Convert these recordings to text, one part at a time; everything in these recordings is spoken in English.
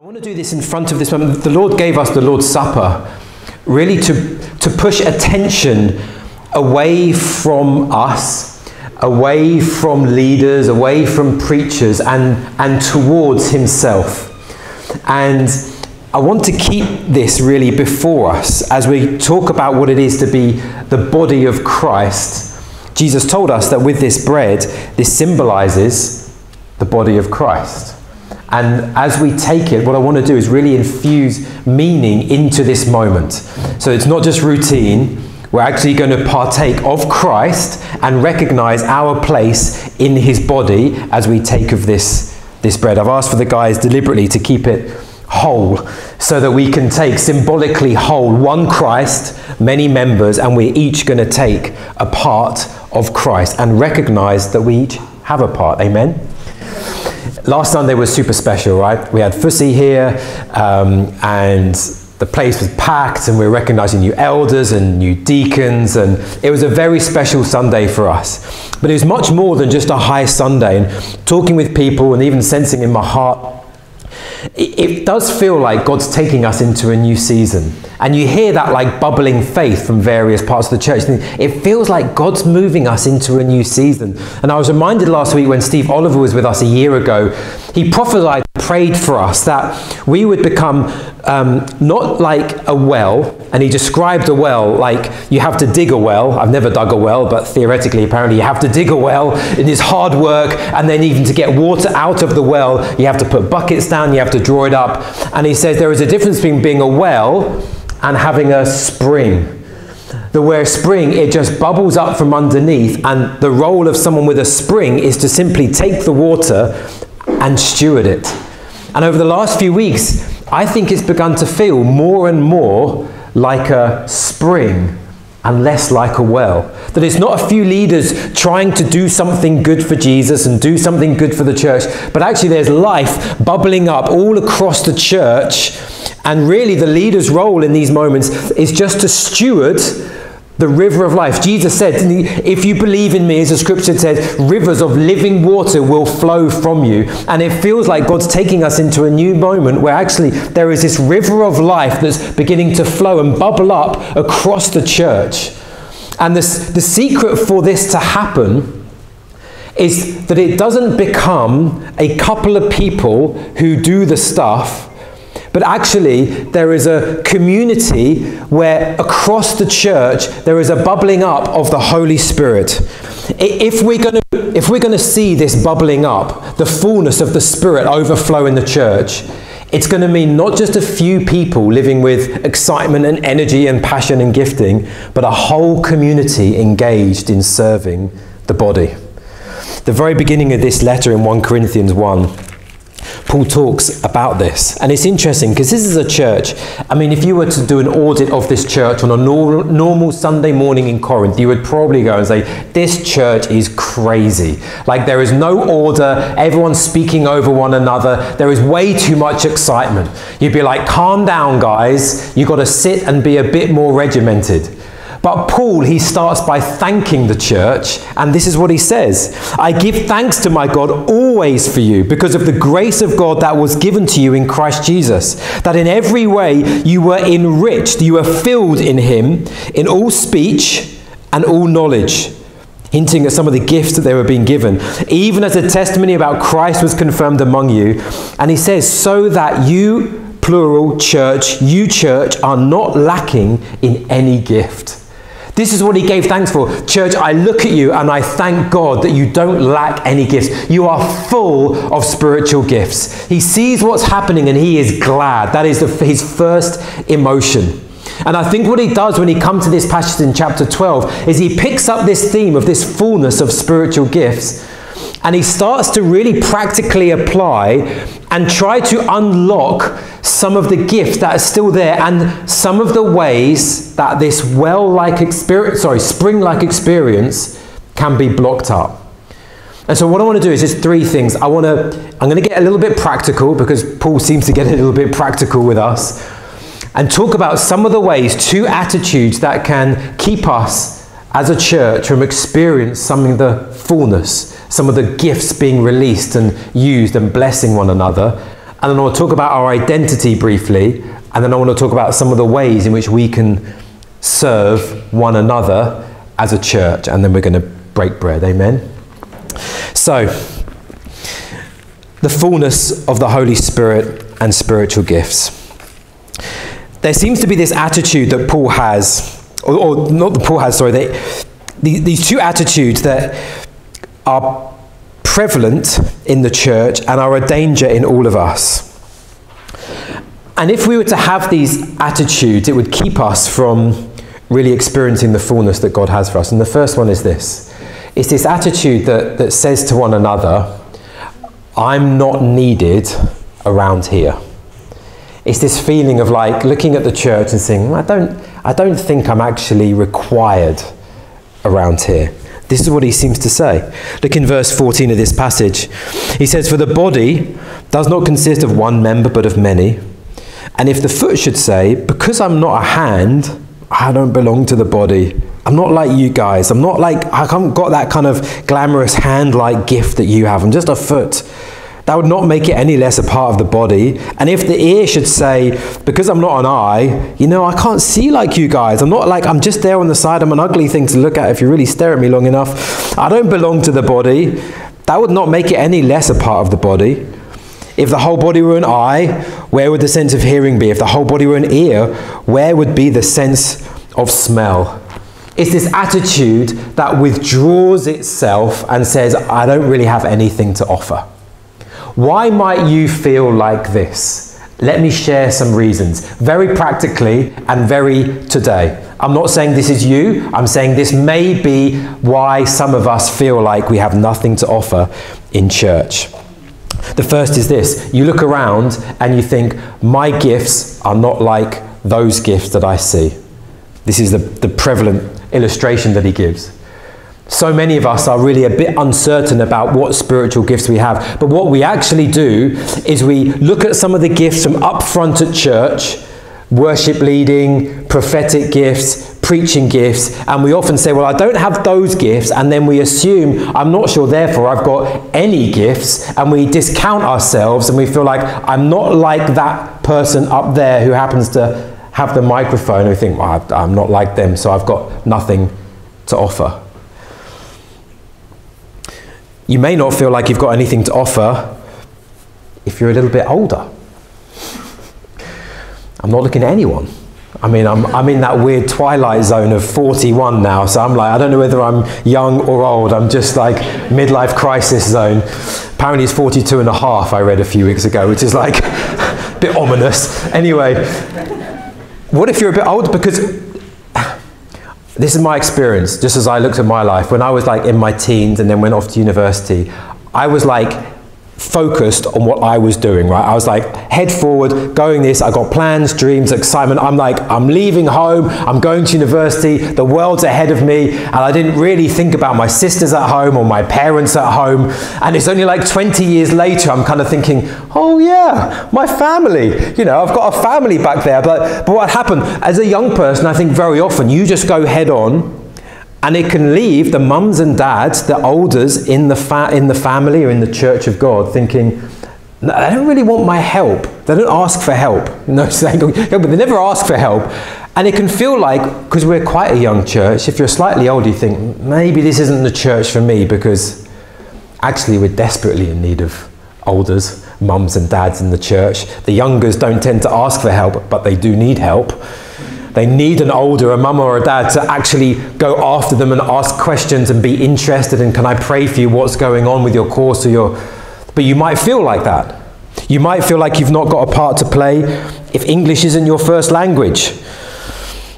I want to do this in front of this moment. The Lord gave us the Lord's Supper really to, to push attention away from us, away from leaders, away from preachers, and, and towards Himself. And I want to keep this really before us as we talk about what it is to be the body of Christ. Jesus told us that with this bread, this symbolizes the body of Christ. And as we take it, what I want to do is really infuse meaning into this moment. So it's not just routine. We're actually going to partake of Christ and recognize our place in his body as we take of this, this bread. I've asked for the guys deliberately to keep it whole so that we can take symbolically whole one Christ, many members, and we're each going to take a part of Christ and recognize that we each have a part. Amen? Last Sunday was super special, right? We had Fussy here, um, and the place was packed, and we were recognizing new elders and new deacons, and it was a very special Sunday for us. But it was much more than just a high Sunday, and talking with people, and even sensing in my heart it does feel like God's taking us into a new season. And you hear that like bubbling faith from various parts of the church. It feels like God's moving us into a new season. And I was reminded last week when Steve Oliver was with us a year ago, he prophesied, prayed for us that we would become um, not like a well, and he described a well like you have to dig a well. I've never dug a well, but theoretically, apparently, you have to dig a well. It is hard work, and then even to get water out of the well, you have to put buckets down, you have to draw it up. And he says there is a difference between being a well and having a spring. The where spring, it just bubbles up from underneath, and the role of someone with a spring is to simply take the water and steward it. And over the last few weeks, I think it's begun to feel more and more like a spring and less like a well. That it's not a few leaders trying to do something good for Jesus and do something good for the church, but actually there's life bubbling up all across the church. And really, the leader's role in these moments is just to steward the river of life. Jesus said, If you believe in me, as the scripture says, rivers of living water will flow from you. And it feels like God's taking us into a new moment where actually there is this river of life that's beginning to flow and bubble up across the church. And this, the secret for this to happen is that it doesn't become a couple of people who do the stuff but actually, there is a community where across the church there is a bubbling up of the Holy Spirit. If we're going to, if we're going to see this bubbling up, the fullness of the Spirit overflow in the church, it's going to mean not just a few people living with excitement and energy and passion and gifting, but a whole community engaged in serving the body. The very beginning of this letter in 1 Corinthians 1 Paul talks about this. And it's interesting because this is a church. I mean, if you were to do an audit of this church on a nor- normal Sunday morning in Corinth, you would probably go and say, This church is crazy. Like, there is no order, everyone's speaking over one another, there is way too much excitement. You'd be like, Calm down, guys. You've got to sit and be a bit more regimented. But Paul, he starts by thanking the church, and this is what he says I give thanks to my God always for you, because of the grace of God that was given to you in Christ Jesus, that in every way you were enriched, you were filled in him, in all speech and all knowledge. Hinting at some of the gifts that they were being given, even as a testimony about Christ was confirmed among you. And he says, so that you, plural, church, you, church, are not lacking in any gift. This is what he gave thanks for. Church, I look at you and I thank God that you don't lack any gifts. You are full of spiritual gifts. He sees what's happening and he is glad. That is the, his first emotion. And I think what he does when he comes to this passage in chapter 12 is he picks up this theme of this fullness of spiritual gifts and he starts to really practically apply and try to unlock some of the gifts that are still there and some of the ways that this well-like experience, sorry, spring-like experience can be blocked up. And so what I want to do is just three things. I want to, I'm going to get a little bit practical because Paul seems to get a little bit practical with us and talk about some of the ways, two attitudes that can keep us as a church from experiencing some of the fullness, some of the gifts being released and used and blessing one another. And then I want to talk about our identity briefly, and then I want to talk about some of the ways in which we can serve one another as a church, and then we're going to break bread. Amen? So, the fullness of the Holy Spirit and spiritual gifts. There seems to be this attitude that Paul has, or, or not that Paul has, sorry, they, these two attitudes that are prevalent in the church and are a danger in all of us. And if we were to have these attitudes, it would keep us from really experiencing the fullness that God has for us. And the first one is this it's this attitude that, that says to one another, I'm not needed around here. It's this feeling of like looking at the church and saying, I don't, I don't think I'm actually required around here. This is what he seems to say. Look in verse 14 of this passage. He says, For the body does not consist of one member, but of many. And if the foot should say, Because I'm not a hand, I don't belong to the body. I'm not like you guys. I'm not like, I haven't got that kind of glamorous hand like gift that you have. I'm just a foot. That would not make it any less a part of the body. And if the ear should say, because I'm not an eye, you know, I can't see like you guys. I'm not like, I'm just there on the side. I'm an ugly thing to look at if you really stare at me long enough. I don't belong to the body. That would not make it any less a part of the body. If the whole body were an eye, where would the sense of hearing be? If the whole body were an ear, where would be the sense of smell? It's this attitude that withdraws itself and says, I don't really have anything to offer. Why might you feel like this? Let me share some reasons, very practically and very today. I'm not saying this is you, I'm saying this may be why some of us feel like we have nothing to offer in church. The first is this you look around and you think, my gifts are not like those gifts that I see. This is the, the prevalent illustration that he gives. So many of us are really a bit uncertain about what spiritual gifts we have. But what we actually do is we look at some of the gifts from up front at church worship leading, prophetic gifts, preaching gifts, and we often say, Well, I don't have those gifts, and then we assume I'm not sure, therefore, I've got any gifts, and we discount ourselves and we feel like I'm not like that person up there who happens to have the microphone, and we think, Well, I'm not like them, so I've got nothing to offer. You may not feel like you've got anything to offer if you're a little bit older. I'm not looking at anyone. I mean, I'm, I'm in that weird twilight zone of 41 now, so I'm like, I don't know whether I'm young or old. I'm just like midlife crisis zone. Apparently, it's 42 and a half, I read a few weeks ago, which is like a bit ominous. Anyway, what if you're a bit older? Because this is my experience, just as I looked at my life. When I was like in my teens and then went off to university, I was like focused on what I was doing, right? I was like, head forward, going this. I got plans, dreams, excitement. I'm like, I'm leaving home. I'm going to university. The world's ahead of me. And I didn't really think about my sisters at home or my parents at home. And it's only like 20 years later, I'm kind of thinking, oh yeah, my family. You know, I've got a family back there. But, but what happened as a young person, I think very often you just go head on and it can leave the mums and dads, the elders in the, in the family or in the church of God thinking, they don't really want my help. They don't ask for help. No, but they never ask for help. And it can feel like, because we're quite a young church, if you're slightly older, you think, maybe this isn't the church for me because actually we're desperately in need of elders, mums and dads in the church. The youngers don't tend to ask for help, but they do need help. They need an older, a mum or a dad, to actually go after them and ask questions and be interested in, can I pray for you? What's going on with your course or your. But you might feel like that. You might feel like you've not got a part to play if English isn't your first language.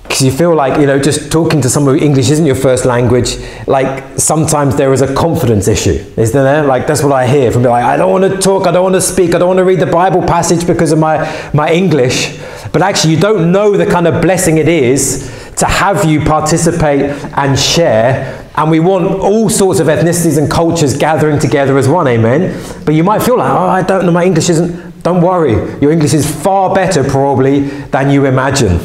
Because you feel like, you know, just talking to someone who English isn't your first language, like sometimes there is a confidence issue, isn't there? Like that's what I hear from people like, I don't want to talk, I don't want to speak, I don't want to read the Bible passage because of my, my English. But actually, you don't know the kind of blessing it is to have you participate and share. And we want all sorts of ethnicities and cultures gathering together as one, amen? But you might feel like, oh, I don't know, my English isn't. Don't worry, your English is far better probably than you imagine.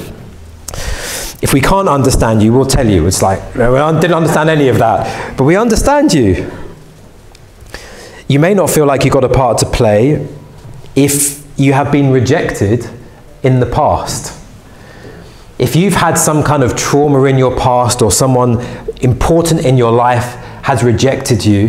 If we can't understand you, we'll tell you. It's like, we didn't understand any of that, but we understand you. You may not feel like you've got a part to play if you have been rejected in the past. If you've had some kind of trauma in your past or someone important in your life has rejected you,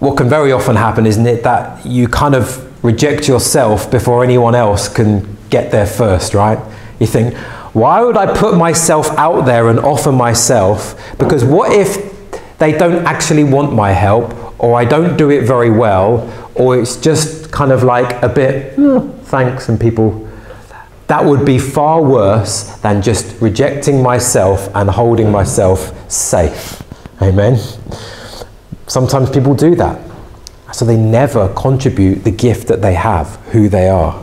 what can very often happen, isn't it, that you kind of reject yourself before anyone else can get there first, right? You think, why would I put myself out there and offer myself? Because what if they don't actually want my help, or I don't do it very well, or it's just kind of like a bit, oh, thanks, and people. That would be far worse than just rejecting myself and holding myself safe. Amen. Sometimes people do that. So they never contribute the gift that they have, who they are.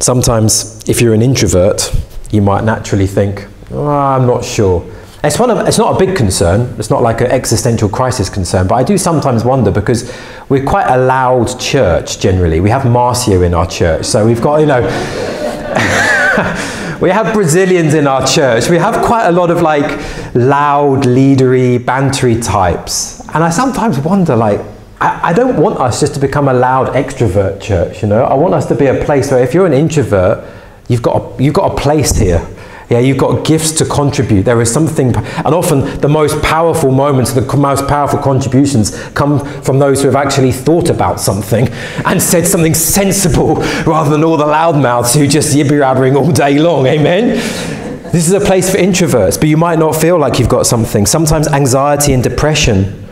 Sometimes, if you're an introvert, you might naturally think, oh, I'm not sure. It's, one of, it's not a big concern, it's not like an existential crisis concern, but I do sometimes wonder because we're quite a loud church generally. We have Marcio in our church, so we've got, you know, we have Brazilians in our church. We have quite a lot of like loud, leadery, bantery types. And I sometimes wonder, like, I, I don't want us just to become a loud extrovert church, you know? I want us to be a place where if you're an introvert, you've got a, you've got a place here. Yeah, you've got gifts to contribute. There is something, and often the most powerful moments, the most powerful contributions come from those who have actually thought about something and said something sensible rather than all the loudmouths who just yibber yabbering all day long. Amen? This is a place for introverts, but you might not feel like you've got something. Sometimes anxiety and depression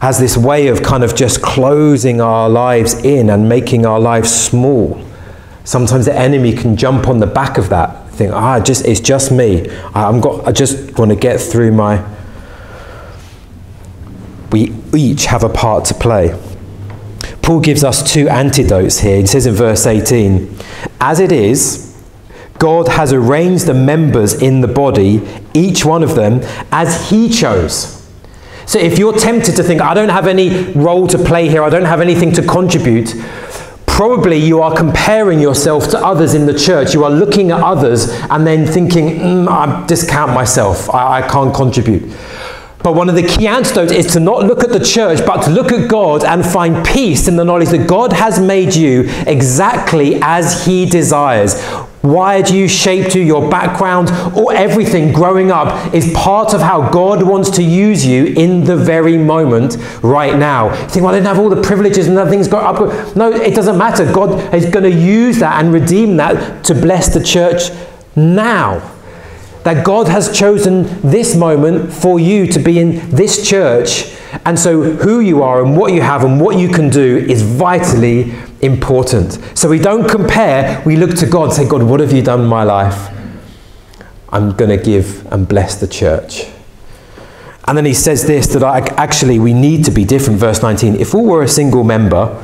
has this way of kind of just closing our lives in and making our lives small. Sometimes the enemy can jump on the back of that, think, ah, just it's just me. I'm got, I just want to get through my. We each have a part to play. Paul gives us two antidotes here. He says in verse 18, As it is, God has arranged the members in the body, each one of them, as He chose. So if you're tempted to think, I don't have any role to play here, I don't have anything to contribute, probably you are comparing yourself to others in the church. You are looking at others and then thinking, mm, I discount myself, I, I can't contribute. But one of the key antidotes is to not look at the church, but to look at God and find peace in the knowledge that God has made you exactly as He desires wired you, shaped you, your background, or everything growing up is part of how God wants to use you in the very moment right now. You think, well, I didn't have all the privileges and other things got up. No, it doesn't matter. God is going to use that and redeem that to bless the church now. That God has chosen this moment for you to be in this church. And so, who you are and what you have and what you can do is vitally important. So we don't compare, we look to God say, God, what have you done in my life? I'm going to give and bless the church. And then he says this that I, actually we need to be different. Verse 19 if all were a single member,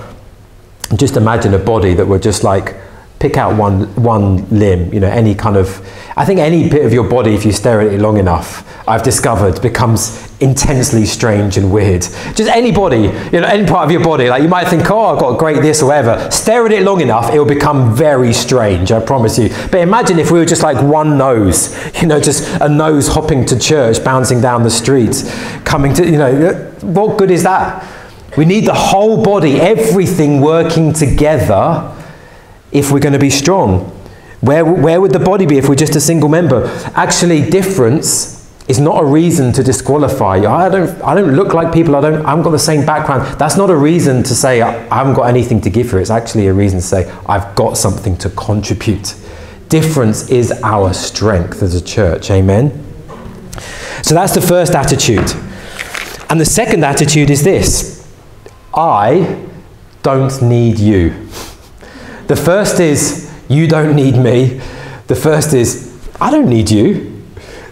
just imagine a body that were just like pick out one, one limb, you know, any kind of, I think any bit of your body, if you stare at it long enough, I've discovered becomes intensely strange and weird. Just any body, you know, any part of your body, like you might think, oh, I've got great this or whatever. Stare at it long enough, it will become very strange, I promise you. But imagine if we were just like one nose, you know, just a nose hopping to church, bouncing down the streets, coming to, you know, what good is that? We need the whole body, everything working together if we're going to be strong? Where, where would the body be if we're just a single member? Actually, difference is not a reason to disqualify you. I don't, I don't look like people, I, don't, I haven't got the same background. That's not a reason to say I haven't got anything to give here. It's actually a reason to say I've got something to contribute. Difference is our strength as a church. Amen? So that's the first attitude. And the second attitude is this I don't need you. The first is, you don't need me. The first is, I don't need you.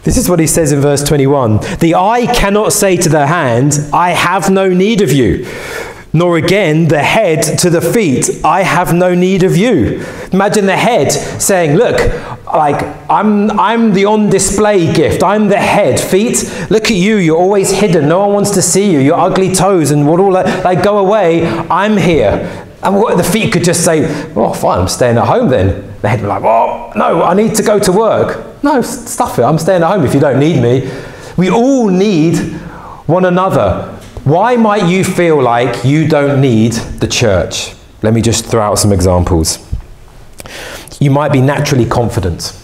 This is what he says in verse 21. The eye cannot say to the hand, I have no need of you. Nor again the head to the feet, I have no need of you. Imagine the head saying, Look, like I'm, I'm the on display gift. I'm the head. Feet, look at you. You're always hidden. No one wants to see you. Your ugly toes and what all that. Like, go away. I'm here. And what, the feet could just say, oh, fine, I'm staying at home then. The head would be like, oh, no, I need to go to work. No, stuff it, I'm staying at home if you don't need me. We all need one another. Why might you feel like you don't need the church? Let me just throw out some examples. You might be naturally confident.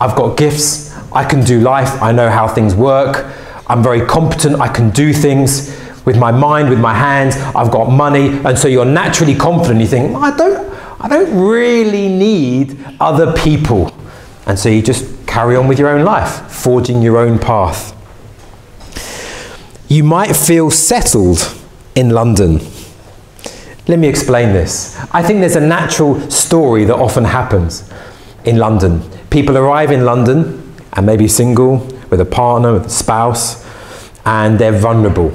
I've got gifts, I can do life, I know how things work, I'm very competent, I can do things with my mind, with my hands, I've got money, and so you're naturally confident. You think, I don't, I don't really need other people. And so you just carry on with your own life, forging your own path. You might feel settled in London. Let me explain this. I think there's a natural story that often happens in London. People arrive in London and maybe single, with a partner, with a spouse, and they're vulnerable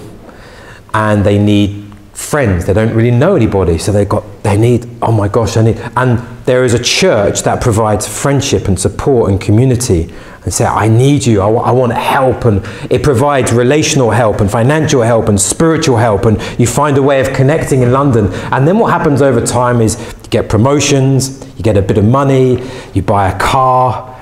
and they need friends. They don't really know anybody, so they got they need. Oh my gosh, I need. And there is a church that provides friendship and support and community, and say, I need you. I, I want help, and it provides relational help and financial help and spiritual help, and you find a way of connecting in London. And then what happens over time is you get promotions, you get a bit of money, you buy a car,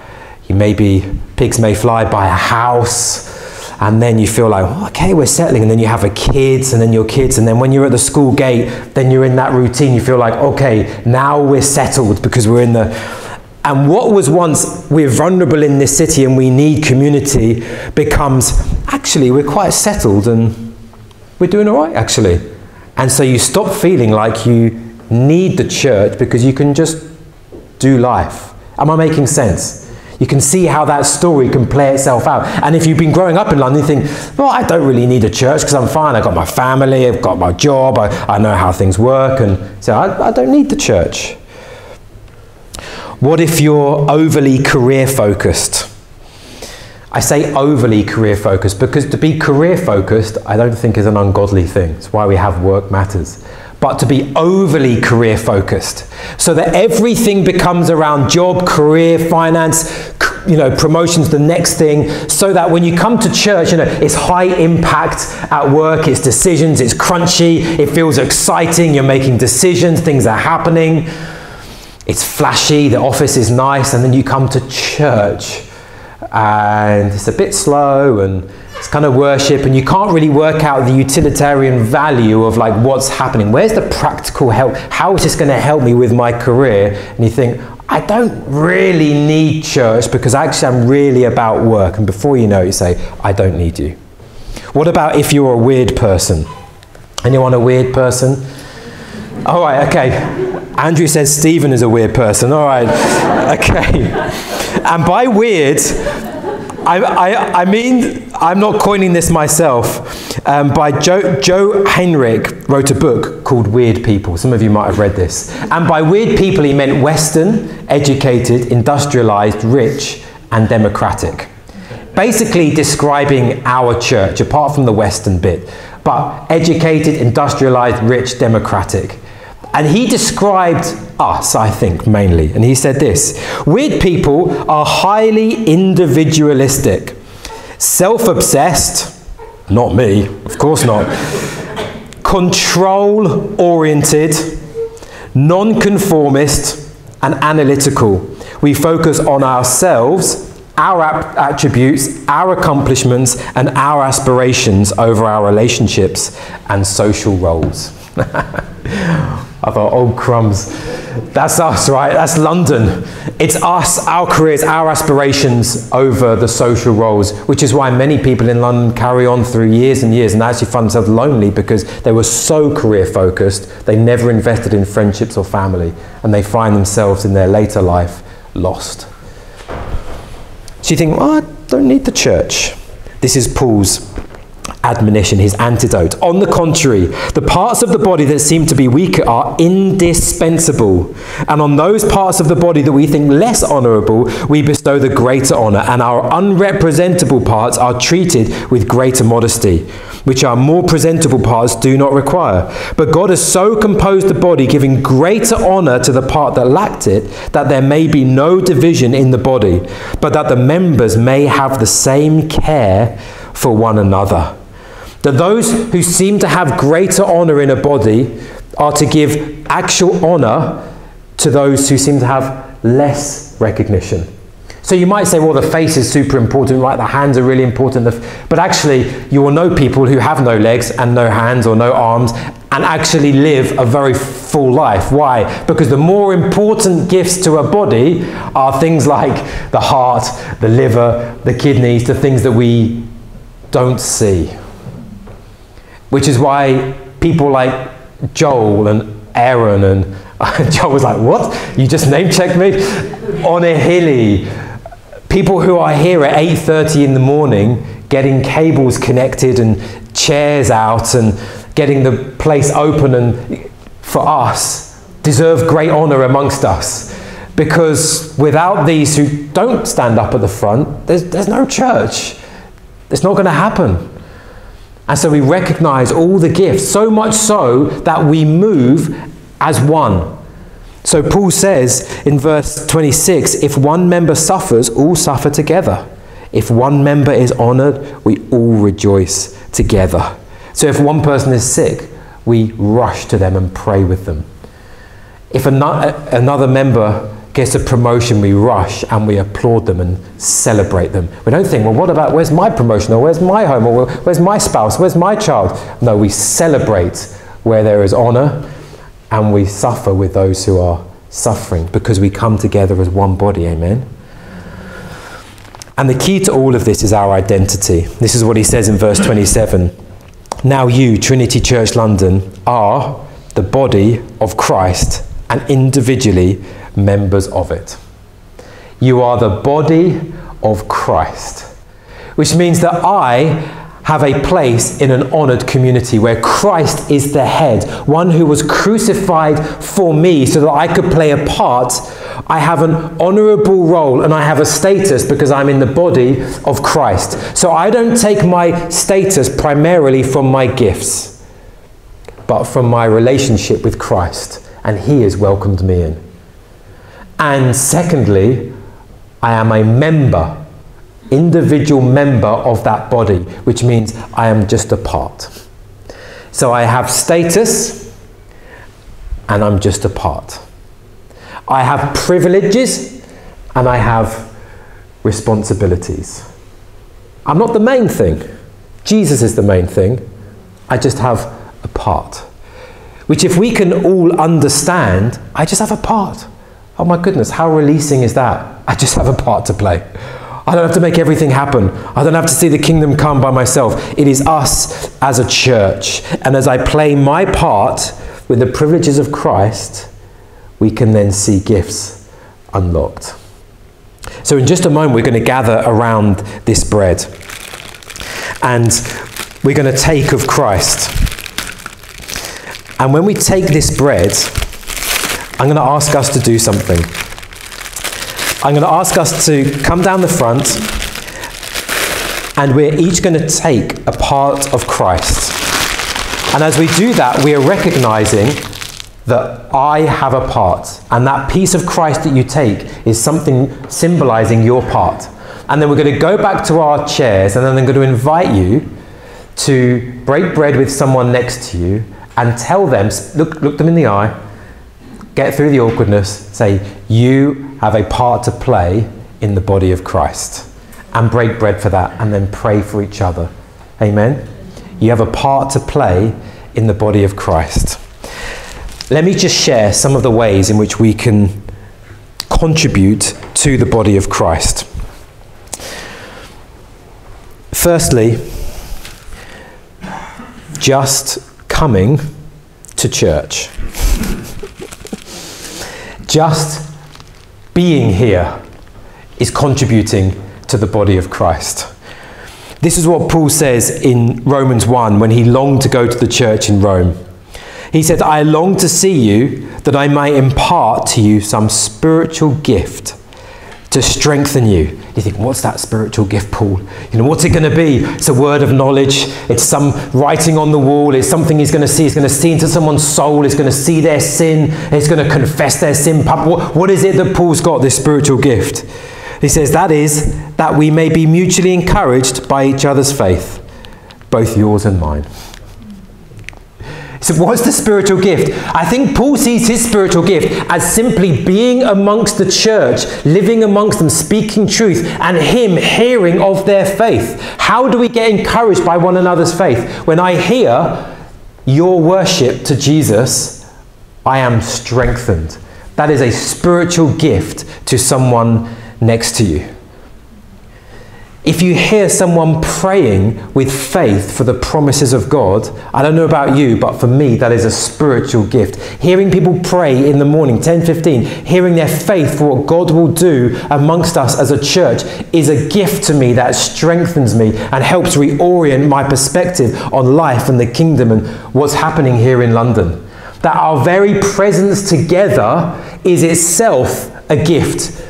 you maybe pigs may fly, buy a house and then you feel like, oh, okay, we're settling, and then you have a kids, and then your kids, and then when you're at the school gate, then you're in that routine. You feel like, okay, now we're settled because we're in the. And what was once we're vulnerable in this city and we need community becomes actually we're quite settled and we're doing all right actually. And so you stop feeling like you need the church because you can just do life. Am I making sense? You can see how that story can play itself out. And if you've been growing up in London, you think, well, I don't really need a church because I'm fine. I've got my family, I've got my job, I, I know how things work, and so I, I don't need the church. What if you're overly career focused? I say overly career focused because to be career focused, I don't think is an ungodly thing. It's why we have work matters but to be overly career focused so that everything becomes around job, career, finance, you know, promotions, the next thing, so that when you come to church, you know, it's high impact at work, it's decisions, it's crunchy, it feels exciting, you're making decisions, things are happening, it's flashy, the office is nice, and then you come to church and it's a bit slow and it's kind of worship and you can't really work out the utilitarian value of like what's happening. Where's the practical help? How is this going to help me with my career? And you think i don't really need church because actually i'm really about work. And before you know it you say i don't need you. What about if you're a weird person? Anyone a weird person? All right okay. Andrew says stephen is a weird person. All right okay. And by weird I, I, I, mean, I'm not coining this myself. Um, by Joe, Joe Henrich wrote a book called Weird People. Some of you might have read this. And by weird people, he meant Western, educated, industrialized, rich, and democratic. Basically describing our church, apart from the Western bit, but educated, industrialized, rich, democratic. And he described us, I think, mainly. And he said this Weird people are highly individualistic, self obsessed, not me, of course not, control oriented, non conformist, and analytical. We focus on ourselves, our attributes, our accomplishments, and our aspirations over our relationships and social roles. I thought, oh crumbs, that's us, right? That's London. It's us, our careers, our aspirations over the social roles, which is why many people in London carry on through years and years and actually find themselves lonely because they were so career focused, they never invested in friendships or family, and they find themselves in their later life lost. So you think, well, I don't need the church. This is Paul's admonition, his antidote. On the contrary, the parts of the body that seem to be weaker are indispensable. And on those parts of the body that we think less honourable, we bestow the greater honour, and our unrepresentable parts are treated with greater modesty, which our more presentable parts do not require. But God has so composed the body, giving greater honour to the part that lacked it, that there may be no division in the body, but that the members may have the same care for one another. That those who seem to have greater honor in a body are to give actual honor to those who seem to have less recognition. So you might say, well, the face is super important, right? The hands are really important. But actually, you will know people who have no legs and no hands or no arms, and actually live a very full life. Why? Because the more important gifts to a body are things like the heart, the liver, the kidneys, the things that we don't see. Which is why people like Joel and Aaron and Joel was like, What? You just name checked me? On a hilly. People who are here at 8:30 in the morning getting cables connected and chairs out and getting the place open and for us deserve great honor amongst us because without these who don't stand up at the front there's, there's no church it's not going to happen and so we recognize all the gifts so much so that we move as one. So paul says in verse 26 if one member suffers all suffer together. If one member is honored we all rejoice together. So if one person is sick, we rush to them and pray with them. If another member gets a promotion, we rush and we applaud them and celebrate them. We don't think, well, what about where's my promotion or where's my home or where's my spouse, where's my child? No, we celebrate where there is honor and we suffer with those who are suffering because we come together as one body. Amen. And the key to all of this is our identity. This is what he says in verse 27. Now, you, Trinity Church London, are the body of Christ and individually members of it. You are the body of Christ, which means that I have a place in an honored community where Christ is the head, one who was crucified for me so that I could play a part. I have an honorable role and I have a status because I'm in the body of Christ. So I don't take my status primarily from my gifts, but from my relationship with Christ, and He has welcomed me in. And secondly, I am a member individual member of that body, which means I am just a part. So I have status and I'm just a part. I have privileges and I have responsibilities. I'm not the main thing. Jesus is the main thing. I just have a part. Which, if we can all understand, I just have a part. Oh my goodness, how releasing is that? I just have a part to play. I don't have to make everything happen. I don't have to see the kingdom come by myself. It is us as a church. And as I play my part with the privileges of Christ, we can then see gifts unlocked. So, in just a moment, we're going to gather around this bread. And we're going to take of Christ. And when we take this bread, I'm going to ask us to do something. I'm going to ask us to come down the front and we're each going to take a part of Christ. And as we do that, we are recognizing that I have a part. And that piece of Christ that you take is something symbolizing your part. And then we're going to go back to our chairs and then I'm going to invite you to break bread with someone next to you and tell them, look, look them in the eye, get through the awkwardness, say, You have a part to play in the body of Christ. And break bread for that, and then pray for each other. Amen? You have a part to play in the body of Christ. Let me just share some of the ways in which we can contribute to the body of Christ. Firstly, just coming to church. Just being here is contributing to the body of Christ. This is what Paul says in Romans 1 when he longed to go to the church in Rome. He said, I long to see you that I may impart to you some spiritual gift to strengthen you. You think, what's that spiritual gift, Paul? You know, what's it going to be? It's a word of knowledge. It's some writing on the wall. It's something he's going to see. He's going to see into someone's soul. He's going to see their sin. He's going to confess their sin. What, what is it that Paul's got, this spiritual gift? He says, that is that we may be mutually encouraged by each other's faith, both yours and mine. So, what's the spiritual gift? I think Paul sees his spiritual gift as simply being amongst the church, living amongst them, speaking truth, and him hearing of their faith. How do we get encouraged by one another's faith? When I hear your worship to Jesus, I am strengthened. That is a spiritual gift to someone next to you. If you hear someone praying with faith for the promises of God, I don't know about you, but for me, that is a spiritual gift. Hearing people pray in the morning, 10 15, hearing their faith for what God will do amongst us as a church is a gift to me that strengthens me and helps reorient my perspective on life and the kingdom and what's happening here in London. That our very presence together is itself a gift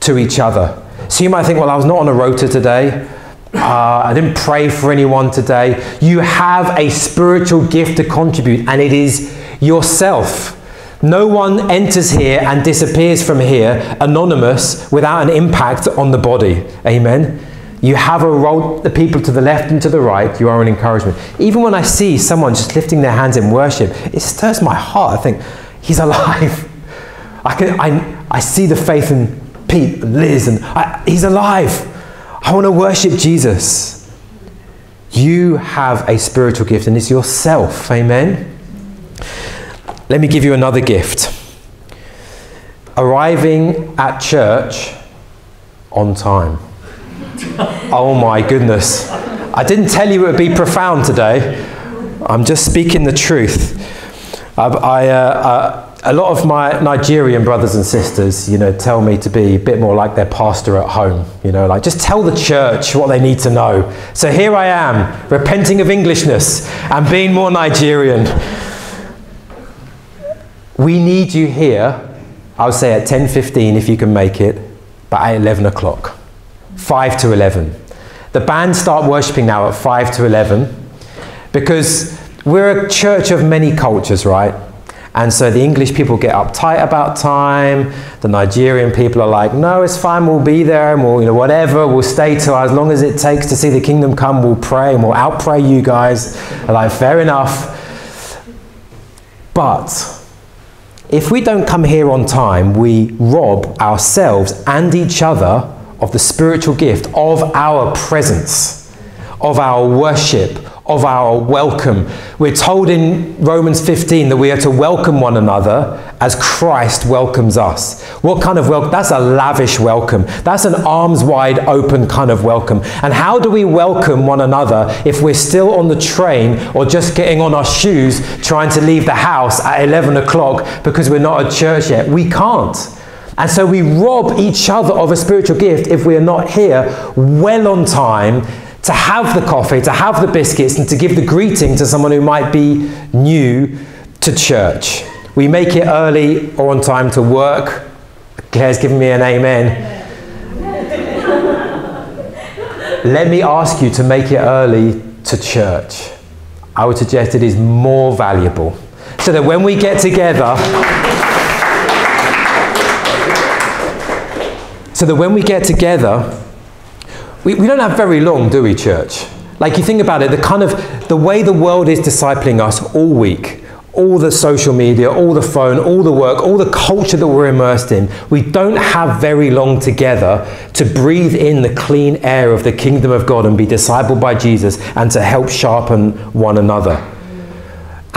to each other. So you might think, well, I was not on a rota today. Uh, I didn't pray for anyone today. You have a spiritual gift to contribute, and it is yourself. No one enters here and disappears from here anonymous without an impact on the body. Amen. You have a role, the people to the left and to the right, you are an encouragement. Even when I see someone just lifting their hands in worship, it stirs my heart. I think, he's alive. I, can, I, I see the faith in Pete Liz, and I, he's alive. I want to worship Jesus. You have a spiritual gift, and it's yourself. Amen. Let me give you another gift. Arriving at church on time. oh my goodness. I didn't tell you it would be profound today. I'm just speaking the truth. I, I, uh, uh, a lot of my Nigerian brothers and sisters, you know, tell me to be a bit more like their pastor at home. You know, like just tell the church what they need to know. So here I am, repenting of Englishness and being more Nigerian. We need you here. I would say at 10:15 if you can make it, but at 11 o'clock, 5 to 11. The band start worshiping now at 5 to 11 because we're a church of many cultures, right? And so the English people get uptight about time. The Nigerian people are like, no, it's fine, we'll be there and we'll, you know, whatever, we'll stay till as long as it takes to see the kingdom come, we'll pray and we'll outpray you guys. They're like, fair enough. But if we don't come here on time, we rob ourselves and each other of the spiritual gift of our presence, of our worship, of our welcome. We're told in Romans 15 that we are to welcome one another as Christ welcomes us. What kind of welcome? That's a lavish welcome. That's an arms wide open kind of welcome. And how do we welcome one another if we're still on the train or just getting on our shoes trying to leave the house at 11 o'clock because we're not at church yet? We can't. And so we rob each other of a spiritual gift if we are not here well on time to have the coffee, to have the biscuits, and to give the greeting to someone who might be new to church. We make it early or on time to work. Claire's giving me an amen. Let me ask you to make it early to church. I would suggest it is more valuable. So that when we get together, so that when we get together, we, we don't have very long, do we, church? Like you think about it, the kind of the way the world is discipling us all week, all the social media, all the phone, all the work, all the culture that we're immersed in, we don't have very long together to breathe in the clean air of the kingdom of God and be discipled by Jesus and to help sharpen one another.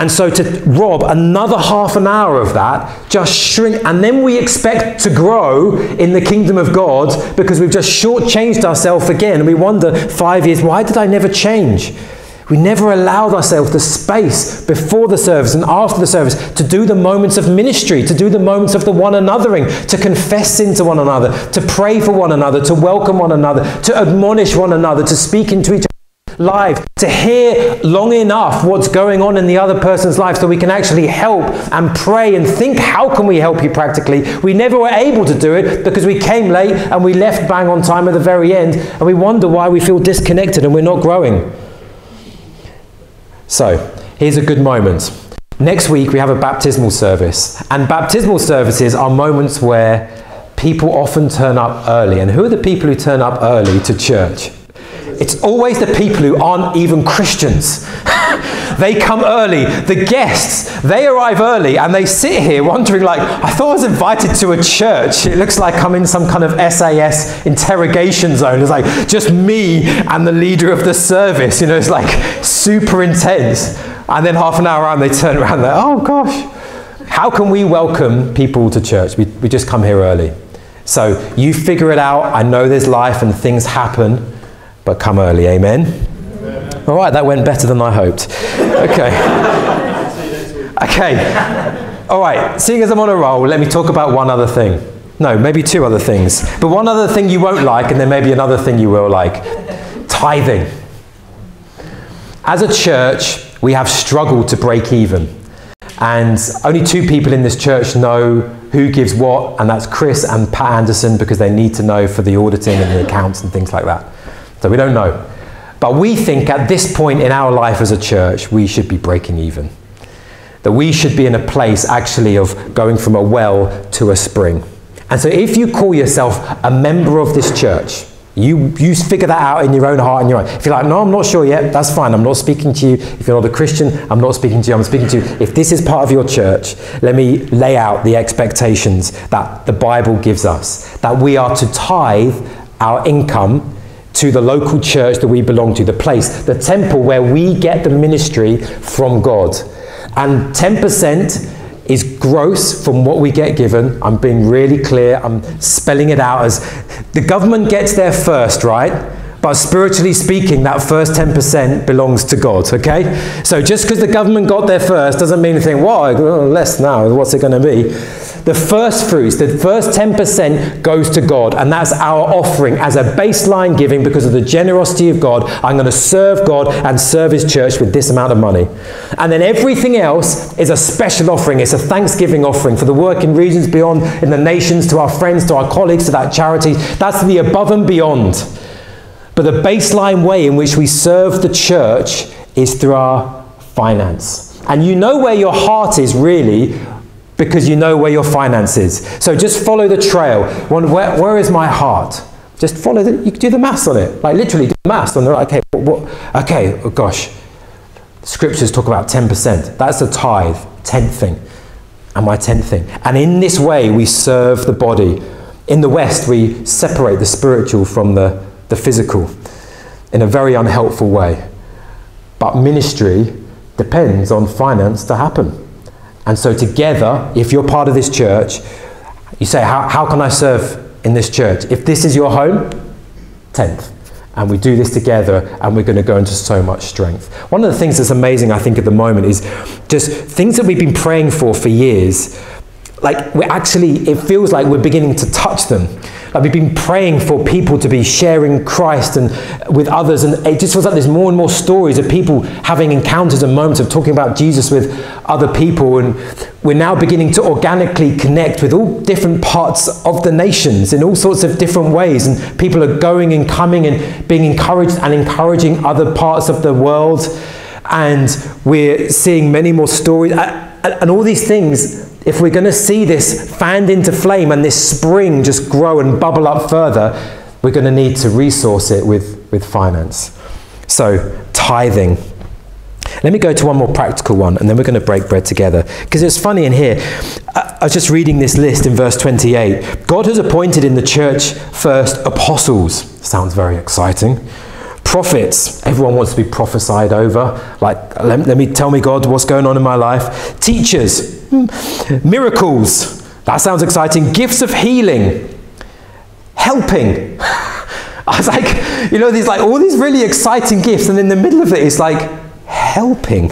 And so to rob another half an hour of that, just shrink, and then we expect to grow in the kingdom of God because we've just shortchanged ourselves again. And we wonder, five years, why did I never change? We never allowed ourselves the space before the service and after the service to do the moments of ministry, to do the moments of the one anothering, to confess into one another, to pray for one another, to welcome one another, to admonish one another, to speak into each life, to hear long enough what's going on in the other person's life so we can actually help and pray and think how can we help you practically. We never were able to do it because we came late and we left bang on time at the very end and we wonder why we feel disconnected and we're not growing. So, here's a good moment. Next week we have a baptismal service and baptismal services are moments where people often turn up early. And who are the people who turn up early to church? It's always the people who aren't even Christians. they come early. The guests, they arrive early and they sit here wondering, like, I thought I was invited to a church. It looks like I'm in some kind of SAS interrogation zone. It's like just me and the leader of the service. You know, it's like super intense. And then half an hour around, they turn around and they're, oh gosh. How can we welcome people to church? We, we just come here early. So you figure it out. I know there's life and things happen, but come early. Amen? Amen. All right, that went better than I hoped. Okay. okay. All right, seeing as I'm on a roll, let me talk about one other thing. No, maybe two other things. But one other thing you won't like, and then maybe another thing you will like tithing. As a church, we have struggled to break even. And only two people in this church know who gives what, and that's Chris and Pat Anderson because they need to know for the auditing and the accounts and things like that. So we don't know. But we think at this point in our life as a church, we should be breaking even. That we should be in a place actually of going from a well to a spring. And so if you call yourself a member of this church, you, you figure that out in your own heart and your own. If you're like, no, I'm not sure yet, that's fine. I'm not speaking to you. If you're not a Christian, I'm not speaking to you. I'm speaking to you. If this is part of your church, let me lay out the expectations that the Bible gives us. That we are to tithe our income to the local church that we belong to, the place, the temple where we get the ministry from God. And 10% is gross from what we get given. I'm being really clear. I'm spelling it out as the government gets there first, right? But spiritually speaking, that first 10% belongs to God, okay? So just because the government got there first doesn't mean anything, well, less now, what's it going to be? The first fruits, the first 10% goes to God, and that's our offering as a baseline giving because of the generosity of God. I'm going to serve God and serve His church with this amount of money. And then everything else is a special offering. It's a thanksgiving offering for the work in regions beyond, in the nations, to our friends, to our colleagues, to that charity. That's the above and beyond. But the baseline way in which we serve the church is through our finance. And you know where your heart is really because you know where your finance is. So just follow the trail. Where, where is my heart? Just follow the, you do the maths on it. Like literally do the maths on it. Okay, what, what, okay, oh gosh. Scriptures talk about 10%. That's a tithe, tenth thing. And my tenth thing. And in this way, we serve the body. In the West, we separate the spiritual from the, the physical in a very unhelpful way. But ministry depends on finance to happen. And so, together, if you're part of this church, you say, How, how can I serve in this church? If this is your home, 10th. And we do this together, and we're going to go into so much strength. One of the things that's amazing, I think, at the moment is just things that we've been praying for for years. Like, we're actually, it feels like we're beginning to touch them. We've been praying for people to be sharing Christ and with others, and it just feels like there's more and more stories of people having encounters and moments of talking about Jesus with other people, and we're now beginning to organically connect with all different parts of the nations in all sorts of different ways, and people are going and coming and being encouraged and encouraging other parts of the world, and we're seeing many more stories, and all these things if we're going to see this fanned into flame and this spring just grow and bubble up further, we're going to need to resource it with, with finance. So, tithing. Let me go to one more practical one and then we're going to break bread together. Because it's funny in here. I was just reading this list in verse 28. God has appointed in the church first apostles. Sounds very exciting prophets everyone wants to be prophesied over like let, let, me tell me god what's going on in my life teachers. Miracles. That sounds exciting. Gifts of healing. Helping. I was like you know these like all these really exciting gifts and in the middle of it it's like helping.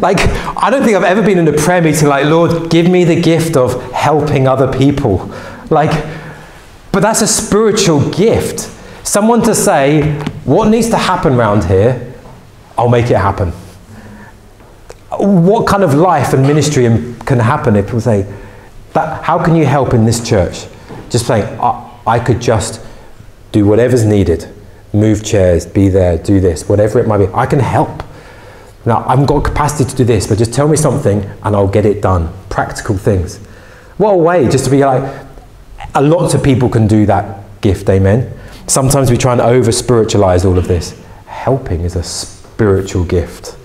Like i don't think i've ever been in a prayer meeting like lord give me the gift of helping other people. Like but that's a spiritual gift. Someone to say, what needs to happen around here, I'll make it happen. What kind of life and ministry can happen if people say, that, how can you help in this church? Just saying, I, I could just do whatever's needed. Move chairs, be there, do this, whatever it might be. I can help. Now, I haven't got capacity to do this, but just tell me something and I'll get it done. Practical things. What a way just to be like, a lot of people can do that gift, amen. Sometimes we try and over spiritualize all of this. Helping is a spiritual gift.